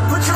put your